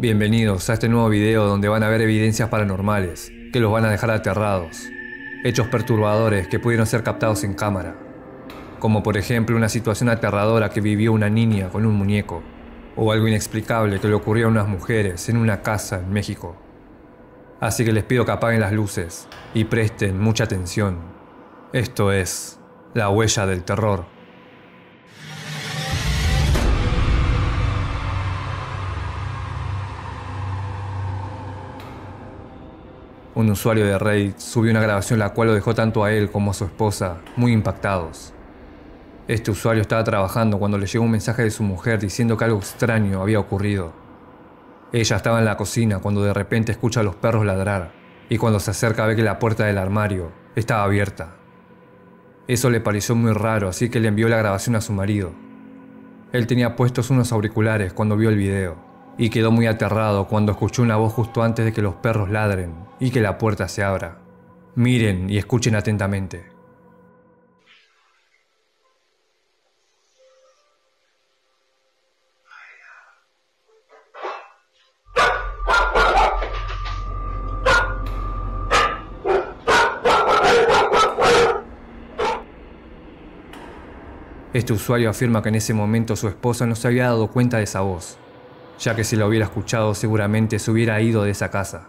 Bienvenidos a este nuevo video donde van a ver evidencias paranormales que los van a dejar aterrados. Hechos perturbadores que pudieron ser captados en cámara. Como por ejemplo una situación aterradora que vivió una niña con un muñeco. O algo inexplicable que le ocurrió a unas mujeres en una casa en México. Así que les pido que apaguen las luces y presten mucha atención. Esto es La huella del terror. Un usuario de Reddit subió una grabación la cual lo dejó tanto a él como a su esposa muy impactados. Este usuario estaba trabajando cuando le llegó un mensaje de su mujer diciendo que algo extraño había ocurrido. Ella estaba en la cocina cuando de repente escucha a los perros ladrar y cuando se acerca ve que la puerta del armario estaba abierta. Eso le pareció muy raro, así que le envió la grabación a su marido. Él tenía puestos unos auriculares cuando vio el video y quedó muy aterrado cuando escuchó una voz justo antes de que los perros ladren y que la puerta se abra. Miren y escuchen atentamente. Este usuario afirma que en ese momento su esposa no se había dado cuenta de esa voz ya que si lo hubiera escuchado seguramente se hubiera ido de esa casa.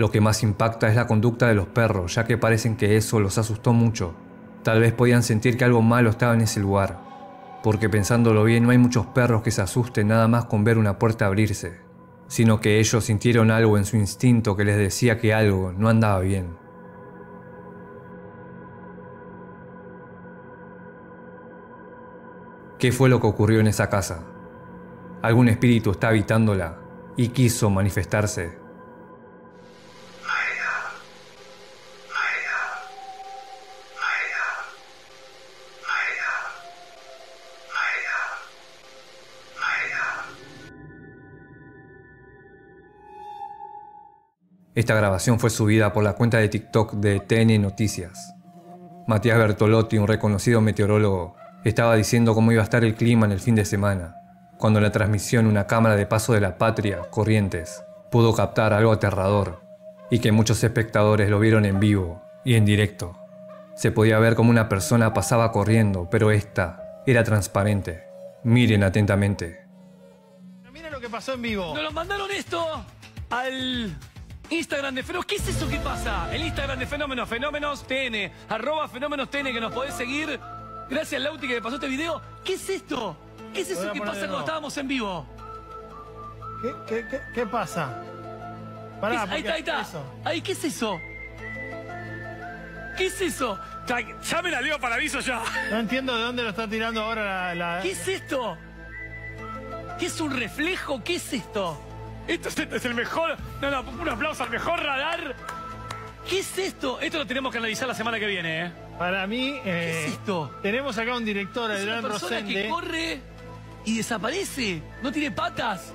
Lo que más impacta es la conducta de los perros, ya que parecen que eso los asustó mucho. Tal vez podían sentir que algo malo estaba en ese lugar, porque pensándolo bien no hay muchos perros que se asusten nada más con ver una puerta abrirse, sino que ellos sintieron algo en su instinto que les decía que algo no andaba bien. ¿Qué fue lo que ocurrió en esa casa? Algún espíritu está habitándola y quiso manifestarse. Esta grabación fue subida por la cuenta de TikTok de TN Noticias. Matías Bertolotti, un reconocido meteorólogo, estaba diciendo cómo iba a estar el clima en el fin de semana, cuando en la transmisión una cámara de paso de la patria, Corrientes, pudo captar algo aterrador, y que muchos espectadores lo vieron en vivo y en directo. Se podía ver como una persona pasaba corriendo, pero esta era transparente. Miren atentamente. Miren lo que pasó en vivo. Nos lo mandaron esto al Instagram de Fenómenos. ¿Qué es eso que pasa? El Instagram de Fenómenos, Fenómenos TN, arroba Fenómenos TN, que nos podés seguir Gracias, Lauti, que me pasó este video. ¿Qué es esto? ¿Qué es eso que pasa cuando estábamos en vivo? ¿Qué, pasa? Pará, ahí está, ahí está. Ahí, ¿qué es eso? ¿Qué es eso? Ya me la leo para aviso ya. No entiendo de dónde lo está tirando ahora la... ¿Qué es esto? ¿Qué es un reflejo? ¿Qué es esto? Esto es el mejor... No, no, un aplauso al mejor radar. ¿Qué es esto? Esto lo tenemos que analizar la semana que viene, ¿eh? Para mí, ¿Qué es eh, esto? tenemos acá un director, Adrián Rosende. que corre y desaparece, no tiene patas.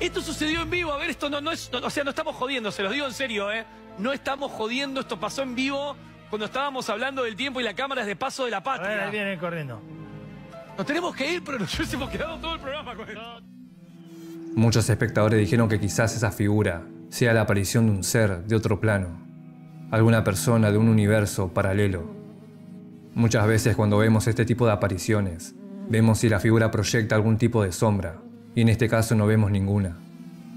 Esto sucedió en vivo, a ver, esto no, no es, o sea, no estamos jodiendo, se los digo en serio, ¿eh? No estamos jodiendo, esto pasó en vivo cuando estábamos hablando del tiempo y la cámara es de paso de la patria. A ver, ahí viene corriendo. Nos tenemos que ir, pero nos hubiésemos quedado todo el programa con esto. Muchos espectadores dijeron que quizás esa figura sea la aparición de un ser de otro plano alguna persona de un universo paralelo. Muchas veces cuando vemos este tipo de apariciones, vemos si la figura proyecta algún tipo de sombra, y en este caso no vemos ninguna,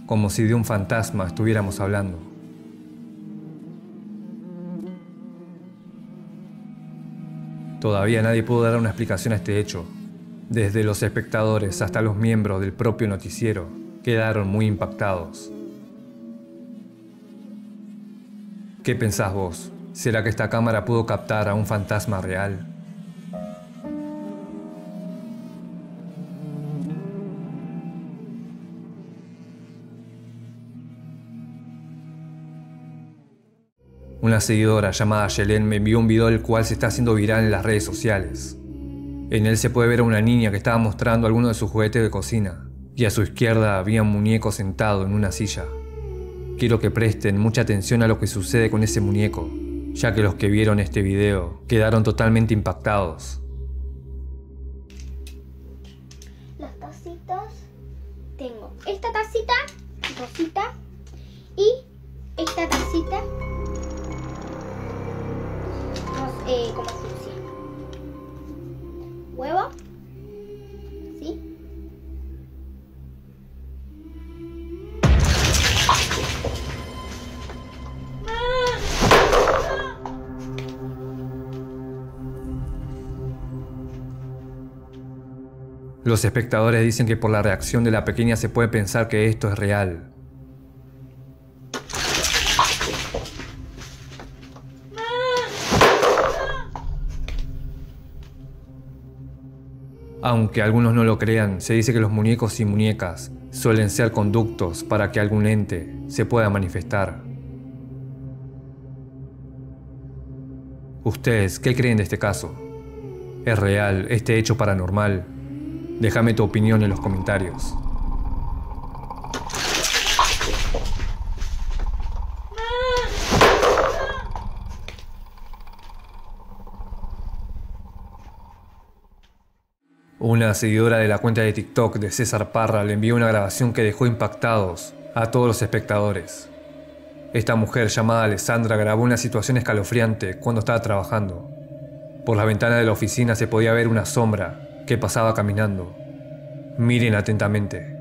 como si de un fantasma estuviéramos hablando. Todavía nadie pudo dar una explicación a este hecho. Desde los espectadores hasta los miembros del propio noticiero quedaron muy impactados. ¿Qué pensás vos? ¿Será que esta cámara pudo captar a un fantasma real? Una seguidora llamada Yelen me envió un video el cual se está haciendo viral en las redes sociales. En él se puede ver a una niña que estaba mostrando algunos de sus juguetes de cocina, y a su izquierda había un muñeco sentado en una silla. Quiero que presten mucha atención a lo que sucede con ese muñeco, ya que los que vieron este video quedaron totalmente impactados. Las tacitas. Tengo esta tacita, rosita, y esta tacita, eh. Los espectadores dicen que por la reacción de la pequeña se puede pensar que esto es real. Aunque algunos no lo crean, se dice que los muñecos y muñecas suelen ser conductos para que algún ente se pueda manifestar. ¿Ustedes qué creen de este caso? ¿Es real este hecho paranormal? Déjame tu opinión en los comentarios. Una seguidora de la cuenta de TikTok de César Parra le envió una grabación que dejó impactados a todos los espectadores. Esta mujer llamada Alessandra grabó una situación escalofriante cuando estaba trabajando. Por la ventana de la oficina se podía ver una sombra que pasaba caminando. Miren atentamente.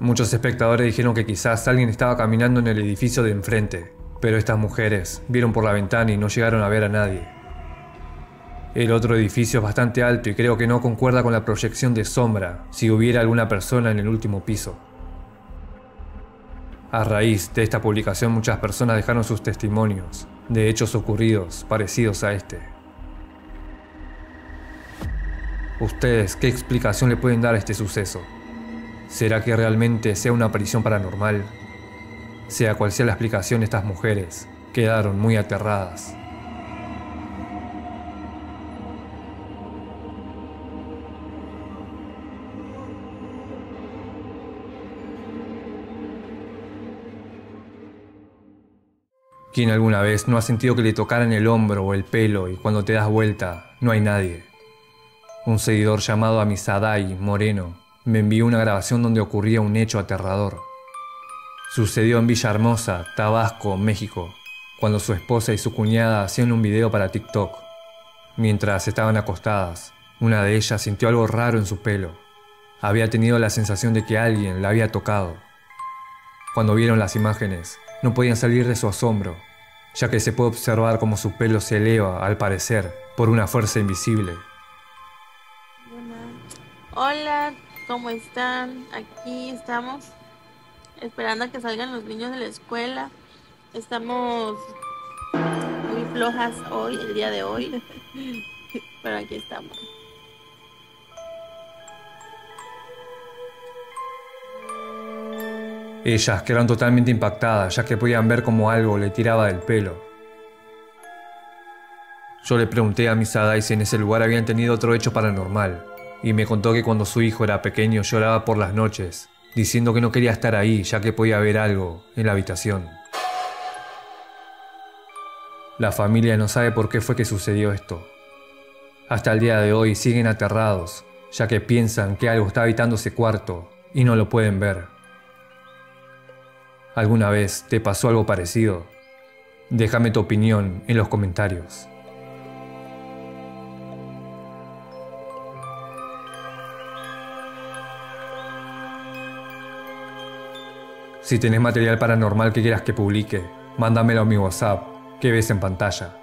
Muchos espectadores dijeron que quizás alguien estaba caminando en el edificio de enfrente, pero estas mujeres vieron por la ventana y no llegaron a ver a nadie. El otro edificio es bastante alto y creo que no concuerda con la proyección de sombra si hubiera alguna persona en el último piso. A raíz de esta publicación muchas personas dejaron sus testimonios de hechos ocurridos parecidos a este. ¿Ustedes qué explicación le pueden dar a este suceso? ¿Será que realmente sea una aparición paranormal? Sea cual sea la explicación, estas mujeres quedaron muy aterradas. ¿Quién alguna vez no ha sentido que le tocaran el hombro o el pelo y cuando te das vuelta no hay nadie? Un seguidor llamado Amisadai Moreno me envió una grabación donde ocurría un hecho aterrador. Sucedió en Villahermosa, Tabasco, México, cuando su esposa y su cuñada hacían un video para TikTok. Mientras estaban acostadas, una de ellas sintió algo raro en su pelo. Había tenido la sensación de que alguien la había tocado. Cuando vieron las imágenes, no podían salir de su asombro, ya que se puede observar cómo su pelo se eleva, al parecer, por una fuerza invisible. Hola, ¿Cómo están? Aquí estamos esperando a que salgan los niños de la escuela. Estamos muy flojas hoy, el día de hoy, pero aquí estamos. Ellas quedaron totalmente impactadas, ya que podían ver como algo le tiraba del pelo. Yo le pregunté a mis si en ese lugar habían tenido otro hecho paranormal, y me contó que cuando su hijo era pequeño lloraba por las noches, diciendo que no quería estar ahí ya que podía ver algo en la habitación. La familia no sabe por qué fue que sucedió esto. Hasta el día de hoy siguen aterrados, ya que piensan que algo está habitando ese cuarto y no lo pueden ver. ¿Alguna vez te pasó algo parecido? Déjame tu opinión en los comentarios. Si tenés material paranormal que quieras que publique, mándamelo a mi WhatsApp, que ves en pantalla.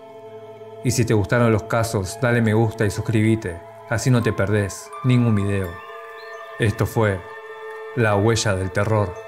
Y si te gustaron los casos, dale me gusta y suscríbete, así no te perdés ningún video. Esto fue La Huella del Terror.